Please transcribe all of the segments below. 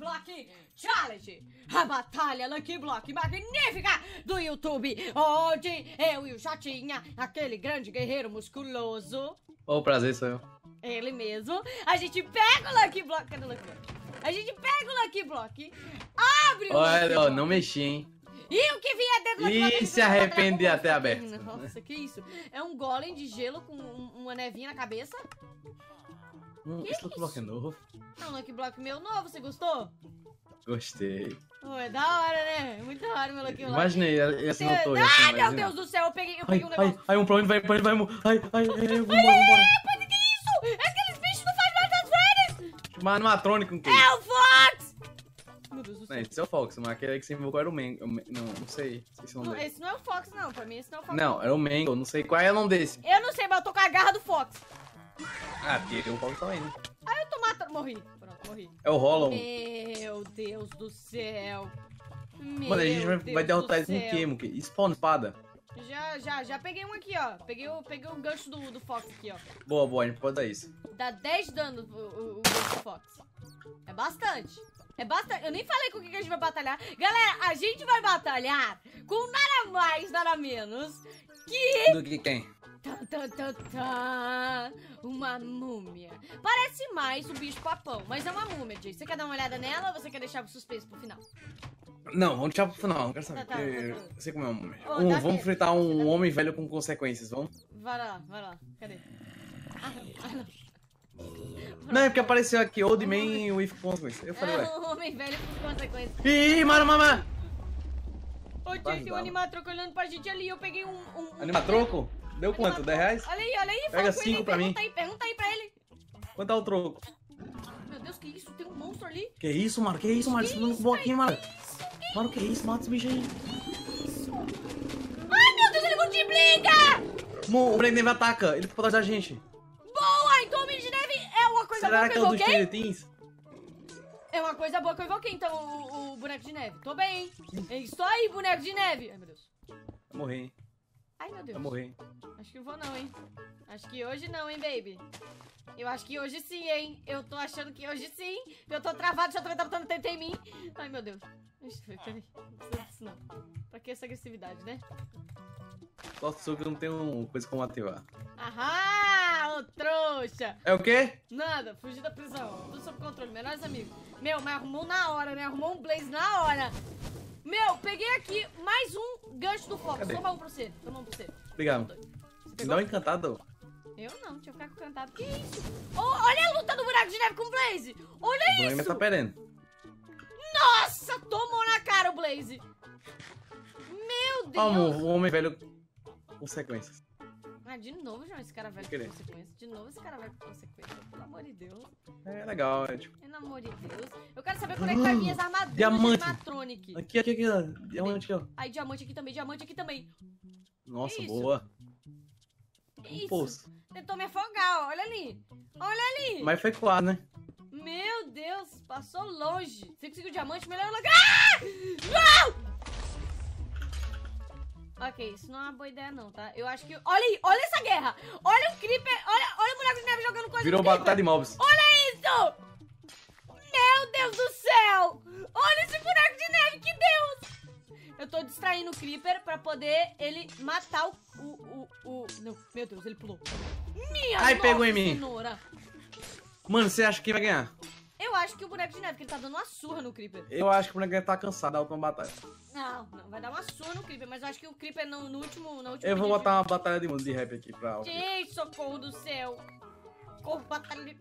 Block Challenge! A batalha Lucky Block magnífica do YouTube, onde eu e o Chatinha, aquele grande guerreiro musculoso, Ô, prazer, sou eu. ele mesmo, a gente pega o Lucky Block. Cadê o Lucky Block? A gente pega o Lucky Block, abre o Lucky Olha, Block. não mexi, hein? E o que vier dentro do gente se vai arrepende trabalhar até aberto. Nossa, que isso? É um golem de gelo com um- uma nevinha na cabeça? Hum, Que esse Lucky Block é novo. É um Lucky Block meu novo, você gostou? Gostei. Pô, é da hora, né? Muito da hora meu Lucky Block. Imaginei esse Ai, motor. assim, meu. Deus do céu, eu peguei, eu Ai, peguei um negócio. ai, ai, um pra onde vai, pra onde vai, ai, ai, ai, ai, vambora, vambora. Epa, que é isso? É aqueles bichos do Five Nights at Freddy's! Uma animatrônica, um que? É o Fox! Meu Deus do Não, céu. esse é o Fox, mas aquele que você invocou era o Mango. Não, não sei. Esqueci o Não, nome dele. esse não é o Fox, não. Pra mim, esse não é o Fox. Não, era o Mango. Não sei qual é o nome desse. Eu não sei, mas eu tô com a garra do Fox. Ah, porque tem um também, né? Aí eu tô matando. Morri. Pronto, morri. É o Hollow. Meu Deus do céu. Meu Mano, a gente vai, vai derrotar do eles com céu. o quê, Muki? Spawn espada. Já, já, já peguei um aqui, ó. Peguei o, peguei o gancho do, do Fox aqui, ó. Boa, boa, a gente pode dar isso. Dá 10 dano o, o, o gancho do Fox. É bastante. É bastante. Eu nem falei com o que a gente vai batalhar. Galera, a gente vai batalhar com nada mais, nada menos que. Do que quem? Tan, tan, tan, tan, uma múmia. Parece mais o bicho papão, mas é uma múmia, Jay. Você quer dar uma olhada nela ou você quer deixar pro suspense pro final? Não, vamos deixar pro final, não quero saber. Tá, tá, tá, tá. Sei como é um homem. Ô, Um, vamos enfrentar um homem velho com consequências, vamos? Vai lá, vai lá. Cadê? Ah, não. Não, é porque apareceu aqui Old Man with consequences. Eu falei, É ué. um homem velho com consequências. Ih, mano, mama! Ô, um dá, animatroco olhando pra gente ali. Eu peguei um. um, um Animatroco? Deu quanto? 10 reais? Olha aí, olha aí. Pega fala com cinco ele, pra mim. pergunta Aí, pergunta aí pra ele. Quanto é o troco? Meu Deus, que isso? Tem um monstro ali. Que isso, mano? Que isso, mano? Que isso, bom aqui, velho? Mano. Que que isso? Mata esse bicho aí. Ai, meu Deus, ele multiplica! Mo, o Black Neve ataca. Ele pode ajudar a gente. Boa! Então o Homem de Neve é uma coisa Será boa que que é eu o dos invoquei? Teletins? É uma coisa boa que eu invoquei, então, o, o boneco de neve. Tô bem, hein? É isso aí, boneco de neve. Ai, meu Deus. Morrer, hein? Ai, meu Deus. Vai morrer, hein? Acho que não vou não, hein? Acho que hoje não, hein, baby? Eu acho que hoje sim, hein? Eu tô achando que hoje sim. Eu tô travado, já tô botando TT em mim. Ai, meu Deus. Peraí. Não precisa disso, não. Pra que essa agressividade, né? Nossa, sou que não tem um coisa como ativar. Ahá, ô trouxa. É o quê? Nada, fugi da prisão. Tudo sob controle, melhores amigos. Meu, mas arrumou na hora, né? Arrumou um blaze na hora. Meu, peguei aqui mais um gancho do Fox. Cadê? Toma um pra você. Toma um pra você. Obrigado. Você dá um encantado. Eu não, deixa eu ficar com o cantado. Que isso? Ô, olha a luta do buraco de neve com o Blaze. Olha O isso. tá perdendo. Nossa, tomou na cara o Blaze. Meu Deus. Vamos, o homem velho com consequências. Ah, de novo, João, esse cara Querer. com consequência. De novo esse cara velho com consequência. Pelo amor de Deus. É legal, é tipo. Pelo amor de Deus. Eu quero saber conectar minhas armaduras Diamante. de animatronic. Aqui, aqui, aqui, ó. Diamante aqui, ó. Aí, diamante aqui também, diamante aqui também. Nossa, Que isso? boa. Que Um isso? poço. Tentou me afogar, ó. olha ali. Olha ali. Mas foi claro, né? Meu Deus, passou longe. Você conseguiu diamante, melhor lugar. Ah! Não! Ok, isso não é uma boa ideia não, tá? Eu acho que... Olha aí, olha essa guerra. Olha o Creeper, olha, olha o boneco de neve jogando coisa Virou batalha de mobs. Olha isso! Meu Deus do céu! Olha esse boneco de neve, que Deus! Eu tô distraindo o Creeper pra poder ele matar o... o, o, o- Não, meu Deus, ele pulou. Minha Ai, nossa pegou em mim. senhora. Mano, você acha que vai ganhar? Eu acho que o boneco de neve, que ele tá dando uma surra no Creeper. Eu acho que o boneco tá cansado da última batalha. Não, não, vai dar uma surra no Creeper, mas eu acho que o Creeper no, no último... Na última Eu vou botar uma batalha de mundo de rap aqui pra. Gente, socorro do céu. Corpo, batalha de...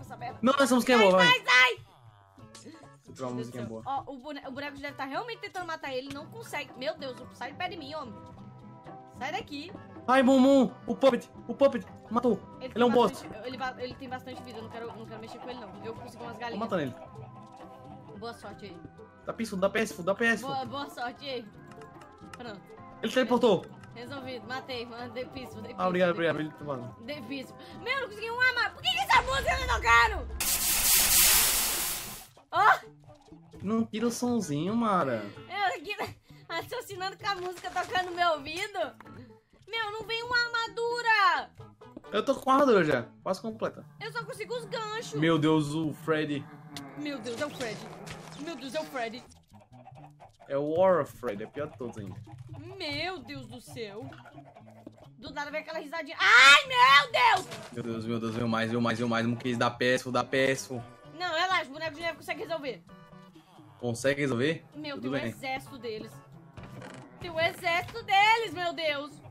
Essa merda. Não, nós é boa, vai. Ai, ai! Vou tirar uma Meu Deus do musiquinha céu. boa. Ó, o boneco, o boneco deve estar realmente tentando matar ele, não consegue. Meu Deus, sai de pé de mim, homem. Sai daqui. Ai, Mumu! O Puppet! O Puppet! Matou! Ele tem é um boss. Ele, ele tem bastante vida, eu não quero, não quero mexer com ele, não. Eu consigo umas galinhas. matando ele. Boa sorte aí. Dá PS, dá PS, dá PS. Boa, boa sorte aí. Pronto. Ele teleportou. Resolvido. Matei, mano. Dei piso, dei piso. Ah, obrigado, obrigado. Ele piso. Dei piso. Meu, não consegui um arma. Por que, que essa música tá tocando? Ó, Não tira o sonzinho, Mara. eu aqui raciocinando com a música tocando no meu ouvido. Meu, não vem uma armadura. Eu tô com a armadura já. Quase completa. Eu só consigo os ganchos. Meu Deus, o Freddy. Meu Deus, é o Fred. Meu Deus, é o Fred. É o Warfred, é pior de todos ainda. Meu Deus do céu. Do nada vem aquela risadinha. Ai, meu Deus! Meu Deus, meu Deus, veio mais, veio mais, veio mais. Um case da PESFO, da PESFO. Não, relaxa, o boneco de neve consegue resolver. Consegue resolver? Meu, Tudo tem um bem. exército deles. Tem um exército deles, meu Deus.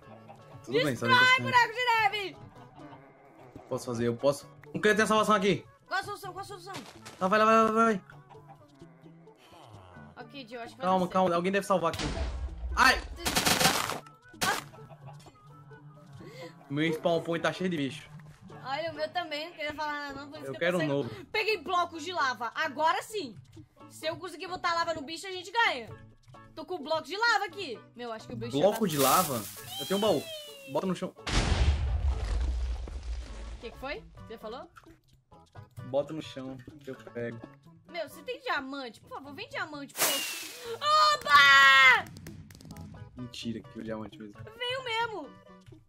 Tudo bem, só Destrói, depois que boneco de neve! eu posso fazer, eu posso. Não quero ter a salvação aqui. Qual a solução? Qual a solução? Tá, vai lá, vai lá, vai lá. Ok, Dio, acho que vai Calma, calma, alguém deve salvar aqui. Ai! Meu spawn point tá cheio de bicho. Olha, o meu também, não queria falar nada não, por isso Eu que quero um tô saindo- novo. Peguei blocos de lava, agora sim. Se eu conseguir botar lava no bicho, a gente ganha. Tô com bloco de lava aqui. Meu, acho que o bicho Bloco já de lava? Eu tenho um baú. Bota no chão. O que, que foi? Você falou? Bota no chão que eu pego. Meu, você tem diamante? Por favor, vem diamante, pô. Opa! Mentira, que o diamante mesmo. Veio mesmo.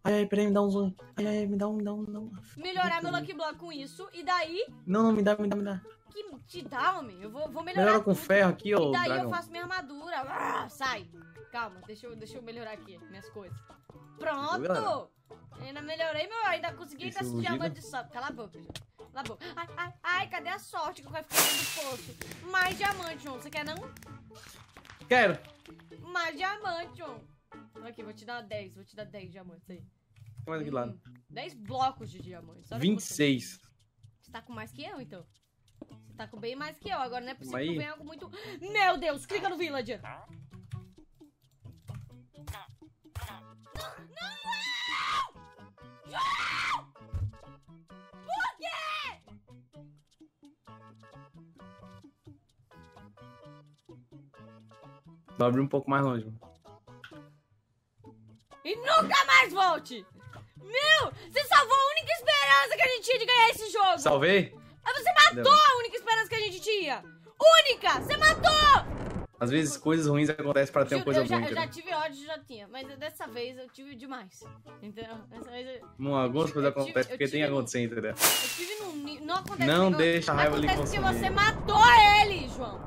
Ai, ai, peraí, me dá um zoom. Ai, ai, me dá um, me dá um, me dá um. Melhorar meu Lucky Block com isso. E daí, Não, não, me dá, me dá, me dá. que te dá, homem? Eu vou, vou melhorar Melhora com tudo. ferro aqui, ô E daí dragão. eu faço minha armadura. Ah, sai. Calma, deixa eu, deixa eu melhorar aqui minhas coisas. Pronto. Ainda melhorei, meu. Ainda consegui Esse diamante de sal. Cala a boca, João. Cala a boca. Ai, ai, ai, cadê a sorte que vai ficar do poço? Mais diamante, João. Você quer não? Quero. Mais diamante. Aqui, vou te dar 10. Vou te dar 10 diamantes aí. Tem mais aqui do lado. 10 blocos de diamantes. Olha 26. Você. você tá com mais que eu, então. Você tá com bem mais que eu. Agora não é possível Mas que aí- venha algo muito... Meu Deus, clica no villager. Vou abrir um pouco mais longe. E nunca mais volte! Meu, você salvou a única esperança que a gente tinha de ganhar esse jogo! Salvei? Aí você matou a única esperança que a gente tinha! Única! Você matou! Às vezes coisas ruins acontecem pra ter uma coisa eu, já, boa, eu já tive ódio, já tinha. Mas dessa vez eu tive demais. Entendeu? Dessa vez eu, Não, algumas coisas acontecem porque tem que acontecer, entendeu? eu tive num. Não acontece Não deixa a raiva lhe Acontece consumir. você matou ele, João!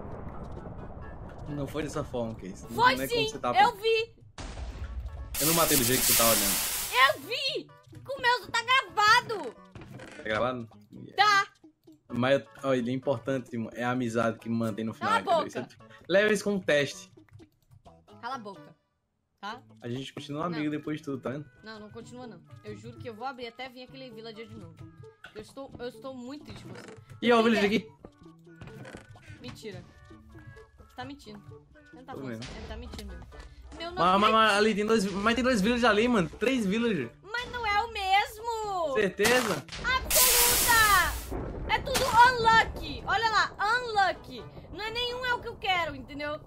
Não foi dessa forma, que isso. Foi não sim! tá... Eu vi! Eu não matei do jeito que você tá olhando. Eu vi! O meu tá gravado! Tá gravado? Tá! Mas, olha, é importante. É a amizade que mantém no final. Cala a boca. É- Leva isso como teste. Cala a boca. Tá? A gente continua amigo Não. depois de tudo, tá vendo? Não, não continua não. Eu juro que eu vou abrir até vir aquele villager de novo. Eu estou, eu estou muito triste com você. E ó, o Tem village que- aqui. Mentira. Tá mentindo. Ele tá falando Ele tá mentindo mesmo. Meu Mas, nome mas, mas ali tem dois. Mas tem dois villagers ali, mano. Três villagers. Mas não é o mesmo! Certeza? Absoluta! É tudo unlucky! Olha lá, unlucky! Não é nenhum é o que eu quero, entendeu?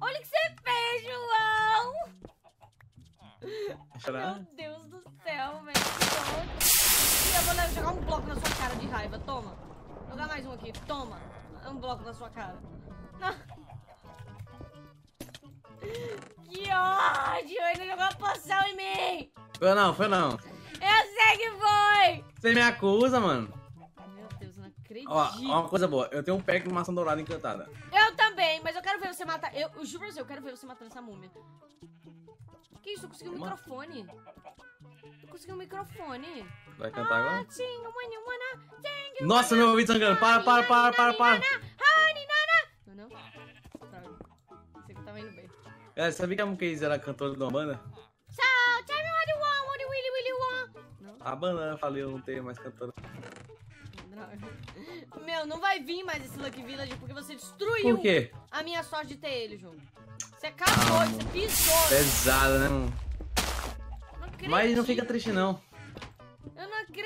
Olha o que você fez, João! Será? Meu Deus do céu, velho. E eu vou jogar um bloco na sua cara de raiva. Toma. Jogar mais um aqui. Toma. Um bloco na sua cara. Que ódio! Ele jogou uma poção em mim! Foi não, foi não. Eu sei que foi! Você me acusa, mano. Meu Deus, eu não acredito. Ó, ó, uma coisa boa. Eu tenho um pack de maçã dourada encantada. Eu também, mas eu quero ver você matar. Eu, eu juro pra você, eu quero ver você matando essa múmia. Que isso? Eu consegui um Uma- microfone. Eu consegui um microfone. Vai cantar agora? Nossa, meu ouvido sangrando. Para, para, para, para, para. nana. Não, não? Esse aqui tava indo bem. É, sabia que a Mukase era cantora de uma banda? So, tell me what you want, what you really, really want. A banda falei, eu não tenho mais cantora. Meu, não vai vir mais esse Lucky Village porque você destruiu Por quê? a minha sorte de ter ele, João. Você acabou, Ah, você pisou. Pesada, né, mano? Não. Mas não fica triste, não.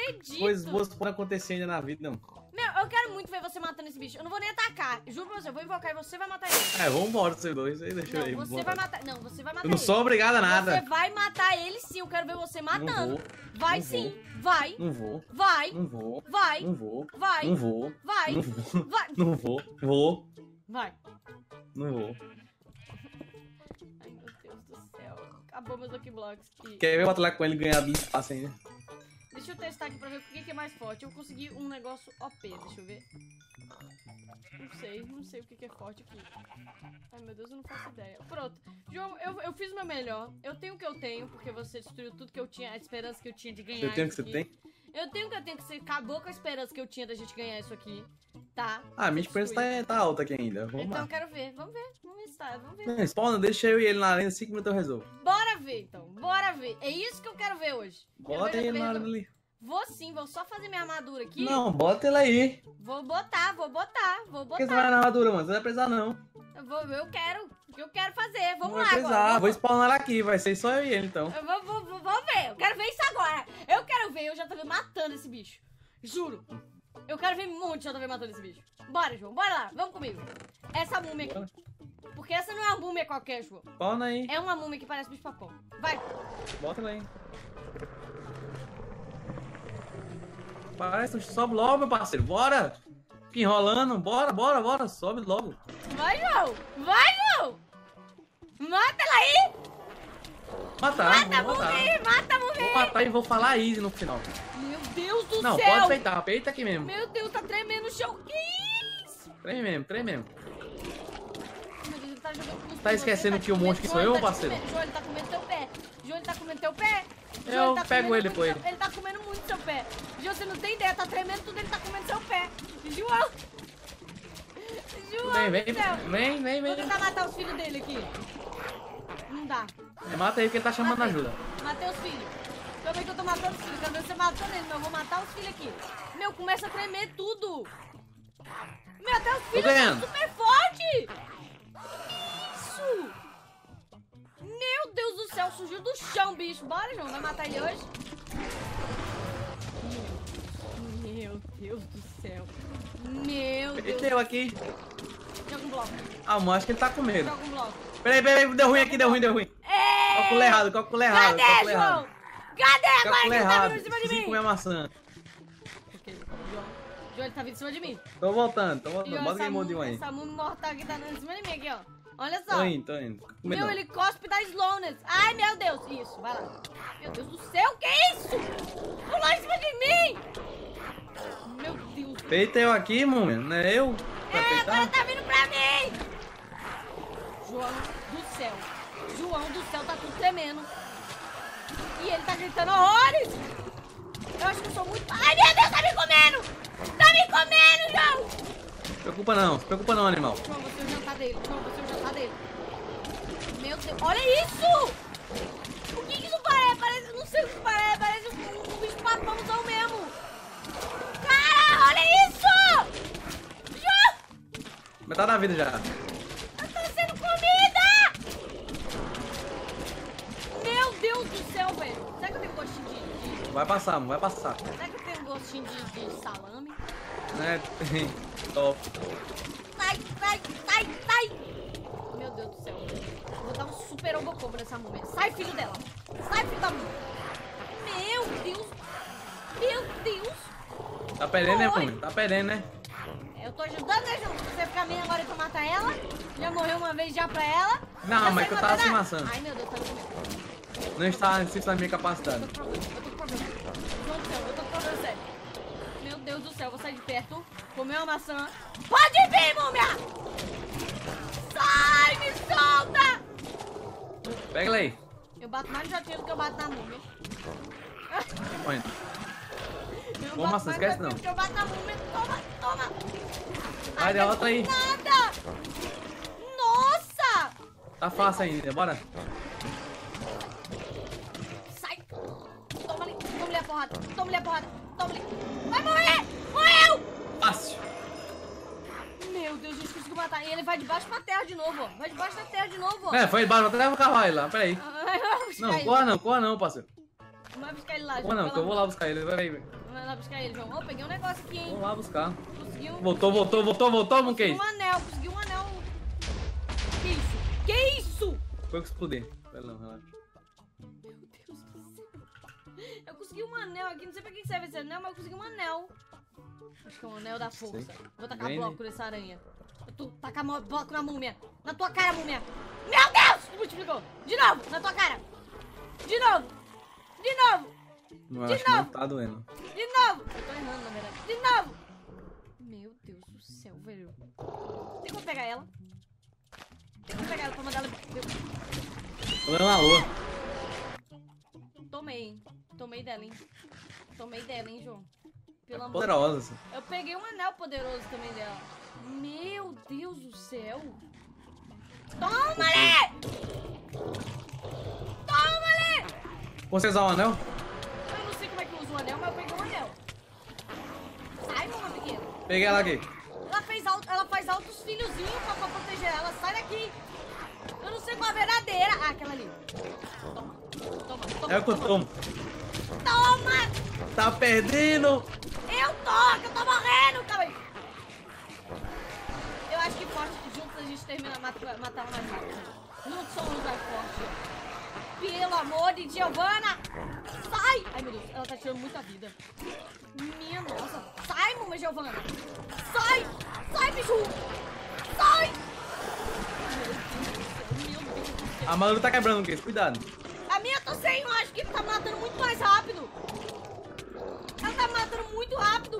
Acredito. Coisas boas podem acontecer ainda na vida, não. Meu, eu quero muito ver você matando esse bicho. Eu não vou nem atacar. Juro pra você, eu vou invocar e você vai matar ele. É, vambora, vocês dois. Aí deixa eu Não, você vai matar. Não, você vai matar Eu não ele. sou obrigado a nada. Você vai matar ele sim. Eu quero ver você matando. vou, vai não sim. Vai. Não vou, Vai. não vou, Vai. não vou, Vai. não vou, Vai. não vou, Vai. não vou, vou, Vai. não vou. Ai, meu Deus do céu. Acabou meus Lucky Blocks. aqui. Quer ver eu batalhar com ele e ganhar do espaço ainda? Deixa eu testar aqui pra ver o que, que é mais forte. Eu consegui um negócio OP, deixa eu ver. Não sei, não sei o que, que é forte aqui. Ai, meu Deus, eu não faço ideia. Pronto. João, eu, eu fiz o meu melhor. Eu tenho o que eu tenho, porque você destruiu tudo que eu tinha, a esperança que eu tinha de ganhar Eu tenho o que você tem? Eu tenho o que eu tenho, que você acabou com a esperança que eu tinha da gente ganhar isso aqui. Tá? Ah, minha esperança tá, tá alta aqui ainda. Vamos Então eu lá. quero ver. Vamos ver. Vamos ver se tá. Vamos ver. Não, Spawna, deixa eu e ele na arena, 5 minutos eu resolvo. Bora ver, então. Bora ver. É isso que eu quero ver hoje. Bota ele na arena ali. Vou sim, vou só fazer minha armadura aqui. Não, bota ele aí. Vou botar, vou botar, vou Por que você botar. vai na armadura, mano? Você não vai precisar, não. Eu, vou, eu quero. Eu quero fazer? Vamos não lá vai precisar. agora. Vou spawnar aqui, vai ser só eu e ele, então. eu vou, vou, vou, vou ver. Eu quero ver isso agora. Eu quero ver. Eu já tô matando esse bicho. Juro. Eu quero ver muito já tô matando esse bicho. Bora, João. Bora lá. Vamos comigo. Essa múmia aqui. Porque essa não é uma múmia qualquer, João. Spawna aí. É uma múmia que parece bicho papão. Vai. Bota ele aí. Parece, sobe logo, meu parceiro. Bora. Fica enrolando. Bora, bora, bora. Sobe logo. Vai, João. Vai, João. Mata ela aí. Matar, Mata vou matar. múmia. Mata múmia. Vou matar e vou falar easy no final. Meu Deus do Não, céu. pode peitar. Peita aqui mesmo. Meu Deus, tá tremendo o chão. Que isso? Trem mesmo, trem mesmo. Tá Tá esquecendo que o comendo- monstro que sou eu, tá parceiro? João, ele tá comendo teu pé. João, ele tá comendo teu pé. Eu João, ele tá pego ele depois. seu- Ele tá comendo muito seu pé. João, você não tem ideia, tá tremendo tudo, ele tá comendo seu pé. João. João, Vem, vem, céu. vem, vem, Vou vem. tentar matar os filhos dele aqui. Não dá. Mata aí que ele tá chamando Matei. ajuda. Matei os filhos. Também que eu tô matando os filhos. Ver você matando ele, eu vou matar os filhos aqui. Meu, começa a tremer tudo. Meu, até os filhos são ganhando. super fortes. Deus do céu, surgiu do chão, bicho. Bora, João. Vai matar ele hoje? Meu Deus do céu. Meu Deus. Peitei eu aqui. Joga um bloco. Ah, mano, acho que ele tá com medo. Joga um bloco. Peraí, peraí, deu ruim aqui, deu ruim, deu ruim. É! Calcula errado, calcula errado. Cadê, calcula João? errado. Cadê agora que ele tá vindo em cima de Preciso mim? comer maçã. Ok, João. João, ele tá vindo em cima de mim. Tô voltando, tô voltando. Bota aquele modinho múmia- aí. Essa múmia mortal aqui tá dando em cima de mim aqui, ó. Olha só. Tô indo, tô indo. Meu, ele cospe da slowness. Ai, meu Deus. Isso, vai lá. Meu Deus do céu, que é isso? Pulou em cima de mim. Meu Deus. Peita eu aqui, múmia, não é eu? É, agora peitar? tá vindo pra mim. João do céu. João do céu, tá tudo tremendo. E ele tá gritando horrores. Eu acho que eu sou muito... Ai, meu Deus, tá me comendo. Tá me. Preocupa não, se preocupa não, animal. João, você é o jantar dele. João, você é o jantar dele. Meu Deus, olha isso! O que que isso parece? Parece, não sei o que parece, parece um, um bicho papãozão mesmo. Cara, olha isso! João, Metade da vida já. tô sendo comida! Meu Deus do céu, velho. Será que eu tenho gostinho de... de- Vai passar, vai passar. será que eu tenho gostinho de, de salame? Né? Top. Sai, sai, sai, sai! Meu Deus do céu. Eu Vou dar um super robocombo nessa múmia. Sai, filho dela. Sai, filho da múmia. Meu Deus. Meu Deus. Tá perdendo, né, múmia? Tá perdendo, né? Eu tô ajudando, né? Se você ficar bem agora e tu matar ela. Já morreu uma vez já pra ela. Não, Já mas que eu tava se maçando. Ai, meu Deus, tá me. Não está em cima da minha Eu capacidade. tô eu tô com problema. João do céu, eu tô com problema sério. Meu Deus do céu, vou sair de perto. Comer uma maçã. Pode vir, múmia! Sai, me solta! Pega ela aí. Eu bato mais no jatinho do que eu bato na múmia. Põe. Eu bato maçã, esquece não. eu bato na múmia. Toma, toma. Vai, derrota não aí. Nada! Nossa! Tá fácil ainda, bora. Sai! Toma ali, toma ali a porrada, toma ali a porrada. Vai morrer! Morreu! Fácil. Meu Deus, a gente conseguiu matar. E ele vai debaixo pra terra de novo, ó. Vai debaixo da terra de novo, ó. É, foi embaixo, até o cavalo lá, peraí. Buscar Não, corra não, corra não, parceiro. Vai buscar ele lá, João. Não, que eu vou lá buscar ele. Vai, vai. Vai lá buscar ele, João. Ó, peguei um negócio aqui, hein. Vamos lá buscar. Consegui um... Voltou, voltou, voltou, voltou, Consegui Monkey. um anel, consegui um anel. Que isso? Que isso? Foi que explodir. Pera não, relaxa. Consegui um anel aqui, não sei pra que serve esse anel, mas eu consegui um anel. Acho que é um anel da força. Sei. Vou tacar Vem, bloco nessa aranha. Eu tô tacar bloco na múmia. Na tua cara, múmia. Meu Deus! Multiplicou. De novo, na tua cara. De novo. De novo. Não De novo. tá doendo. De novo! Eu tô errando, na verdade. De novo! Meu Deus do céu, velho. Tem como pegar ela? Tem como pegar ela pra mandar ela... Eu Tô dando lua. tomei, hein? Tomei dela, hein? Tomei dela, hein, João? Pelo amor de Poderosa. Eu peguei um anel poderoso também dela. Meu Deus do céu. Toma-lhe! Toma-lhe! Você usar o anel? Eu não sei como é que usa o anel, mas eu peguei um anel. Sai, mamãe pequena. Peguei ela aqui. Ela, fez alto, ela faz altos filhozinhos pra, pra proteger ela. Sai daqui. Eu não sei qual a verdadeira. Ah, aquela ali. Toma. Toma, toma. É o que eu tomo. Toma! Tá perdendo! Eu tô, que eu tô morrendo, calma aí. Eu acho que forte, juntos a gente termina mat- matar mais rápido. Juntos somos mais fortes. Pelo amor de Giovana! Sai! Ai, meu Deus, ela tá tirando muita vida. Minha nossa. Sai, mamãe Giovana! Sai! Sai, bicho! Sai! Meu Deus do céu, meu Deus do céu. A Malu tá quebrando o quê? Cuidado. Tô sem, eu acho que tá matando muito mais rápido. Ela tá matando muito rápido.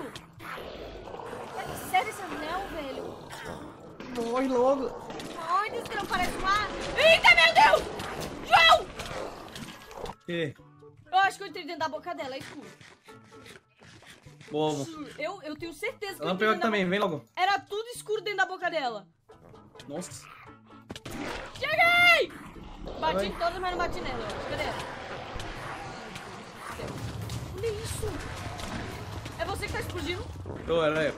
É sério esse anel, velho? Morre logo. Ai, Deus, que não parece um ar. Eita, meu Deus! João! Que? Eu acho que eu entrei dentro da boca dela, é escuro. Juro, Eu, eu tenho certeza que eu Ela entrei também, vem logo. boca... Era tudo escuro dentro da boca dela. Nossa. Cheguei! Bati em todas, mas não bati nela. eu. Cadê ela? Olha isso! É você que tá explodindo? Tô, ela é.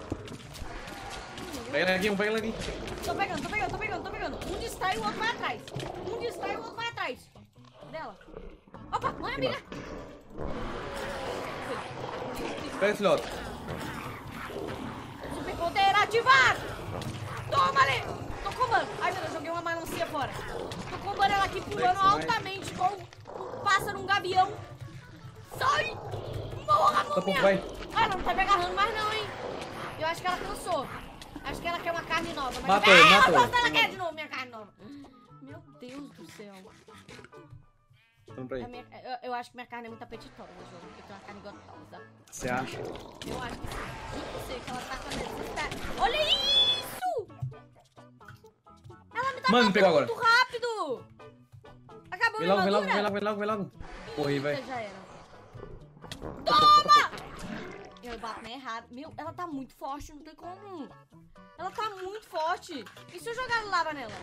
Pega ela aqui, um pega ela aqui. Tô pegando, tô pegando, tô pegando, tô pegando. Um distrai e o outro vai atrás. Um distrai e o outro vai atrás. Dela. Opa, mãe, amiga. Pega esse filhote. Superpoder ativado. Toma ali. Tô combando. Ai, meu Deus, joguei uma melancia fora. Tô combando ela aqui pulando altamente igual um pássaro, um gavião. Sai. Morra, múmia. vai. Ah, ela não tá me agarrando mais não, hein. Eu acho que ela cansou. Acho que ela quer uma carne nova. Mas... Matou, Ah, matou. ela ela quer de novo minha carne nova. Meu Deus do céu. A minha- eu, eu acho que minha carne é muito apetitosa, João. Eu tenho uma carne gostosa. Você acha? Eu acho que sim. Eu sei que ela tá fazendo isso. Olha isso! Mano, pegou agora. muito rápido! Acabou Vem logo, vem logo, vem logo, vem logo, vem logo. Corri, vai. Eita, já era. Toma! Eu bato na errada. Meu, ela tá muito forte, não tem como. Ela tá muito forte. E se eu jogar lava nela?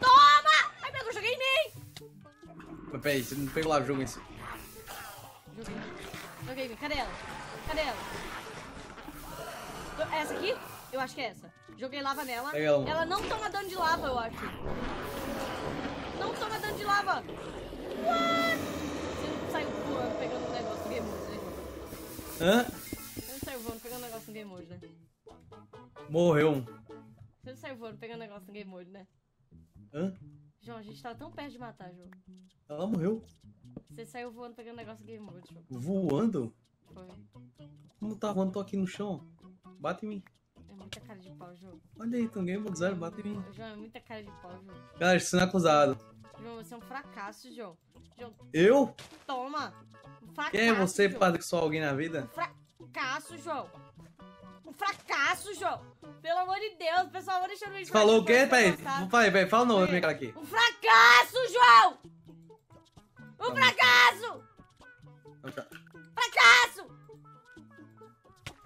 Toma! Ai, eu joguei em mim! Peraí, você não pegou lá o jogo em si. Joguei. Joguei, em mim. cadê ela? Cadê ela? Essa aqui? Eu acho que é essa. Joguei lava nela. Pega ela, mano. Ela não toma dano de lava, eu acho. Não toma dano de lava. What? Você não saiu voando pegando um negócio no Game Mode, né? Hã? Você não saiu voando pegando um negócio no Game Mode, né? Morreu um. Você não saiu voando pegando um negócio no Game Mode, né? Hã? João, a gente tá tão perto de matar, João. Ela morreu. Você saiu voando pegando um negócio no Game Mode, João. Voando? Foi. Como tá voando? Tô aqui no chão. Bate em mim. É muita cara de pau, João. Olha aí, tem game zero, bate em mim. João, é muita cara de pau, João. Galera, sendo acusado. João, você é um fracasso, João. João, Eu? toma. Um fracasso, Quem é você, João. padre, que só alguém na vida? Um fracasso, João. Um fracasso, João. Pelo amor de Deus, pessoal, vou deixar no vídeo. Falou o quê? Peraí, peraí, peraí, fala o nome minha cara aqui. Um fracasso, João! Um! Vamos cá. Fracasso! Fracasso, fracasso,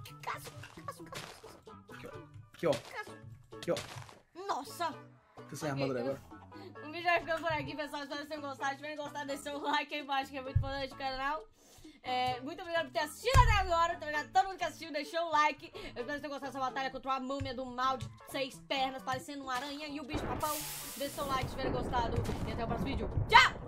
fracasso, Aqui, ó. Aqui, ó. Nossa! Tô sem armadura agora. O vídeo vai ficando por aqui, pessoal. Espero que vocês tenham gostado. Se tiverem gostado, deixa seu like aí embaixo, que é muito importante no canal. É, muito obrigado por ter assistido até agora. Muito obrigado a todo mundo que assistiu. Deixou o like. Eu espero que vocês tenham gostado dessa batalha contra uma múmia do mal de seis pernas, parecendo uma aranha e o bicho papão. Deixa seu like se tiverem gostado. E até o próximo vídeo. Tchau!